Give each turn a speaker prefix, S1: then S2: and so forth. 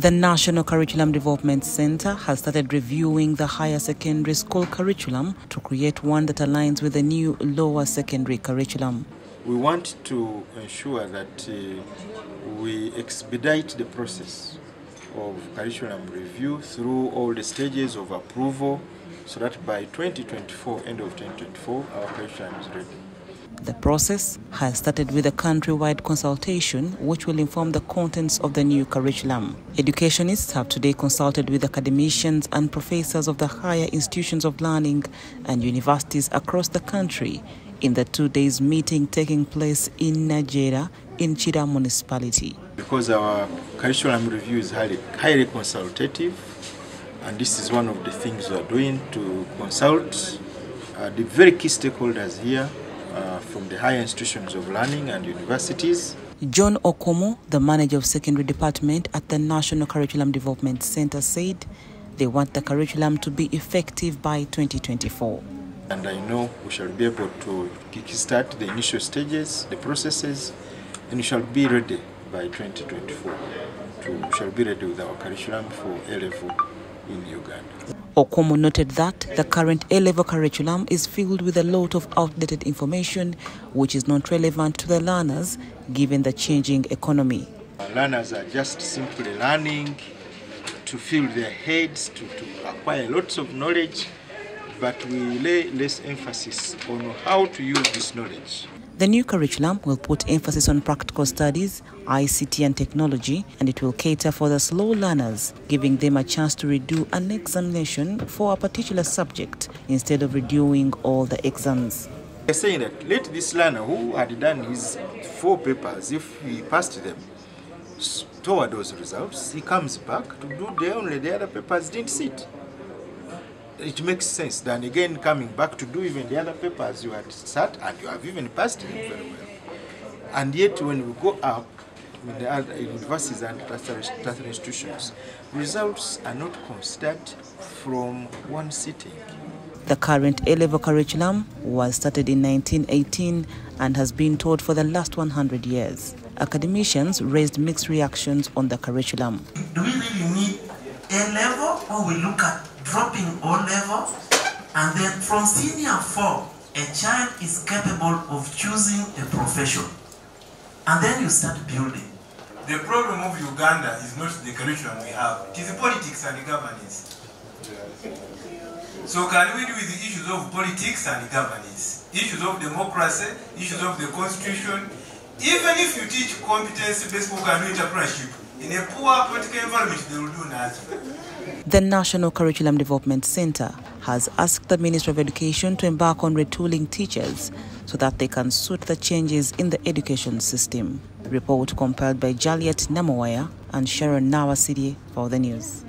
S1: The National Curriculum Development Center has started reviewing the higher secondary school curriculum to create one that aligns with the new lower secondary curriculum.
S2: We want to ensure that uh, we expedite the process of curriculum review through all the stages of approval so that by 2024, end of 2024, our curriculum is ready.
S1: The process has started with a countrywide consultation which will inform the contents of the new curriculum. Educationists have today consulted with academicians and professors of the higher institutions of learning and universities across the country in the two days meeting taking place in Najjera in Kira municipality.
S2: Because our curriculum review is highly, highly consultative and this is one of the things we are doing to consult uh, the very key stakeholders here uh, from the higher institutions of learning and universities.
S1: John Okomo, the manager of secondary department at the National Curriculum Development Center, said they want the curriculum to be effective by 2024.
S2: And I know we shall be able to kickstart the initial stages, the processes, and we shall be ready by 2024. To, we shall be ready with our curriculum for A level in Uganda.
S1: Okomo noted that the current A-level curriculum is filled with a lot of outdated information which is not relevant to the learners given the changing economy.
S2: Our learners are just simply learning to fill their heads, to, to acquire lots of knowledge, but we lay less emphasis on how to use this knowledge.
S1: The new curriculum will put emphasis on practical studies, ICT and technology, and it will cater for the slow learners, giving them a chance to redo an examination for a particular subject instead of redoing all the exams.
S2: They're saying that let this learner who had done his four papers, if he passed them toward those results, he comes back to do the only the other papers didn't sit it makes sense than again coming back to do even the other papers you had sat and you have even passed them very well. And yet when we go up in the other universities and tertiary institutions, results are not considered from one sitting.
S1: The current A-level curriculum was started in 1918 and has been taught for the last 100 years. Academicians raised mixed reactions on the curriculum.
S3: Do we really need A-level or we look at dropping O level, and then from senior four, a child is capable of choosing a profession. And then you start building.
S4: The problem of Uganda is not the curriculum we have, it is the politics and the governance. So can we deal with the issues of politics and governance, issues of democracy, issues of the constitution? Even if you teach competence-based work and entrepreneurship, in a poor political environment, they will do nothing.
S1: The National Curriculum Development Center has asked the Ministry of Education to embark on retooling teachers so that they can suit the changes in the education system. Report compiled by Jaliet Namawaya and Sharon Nawasidi for the news.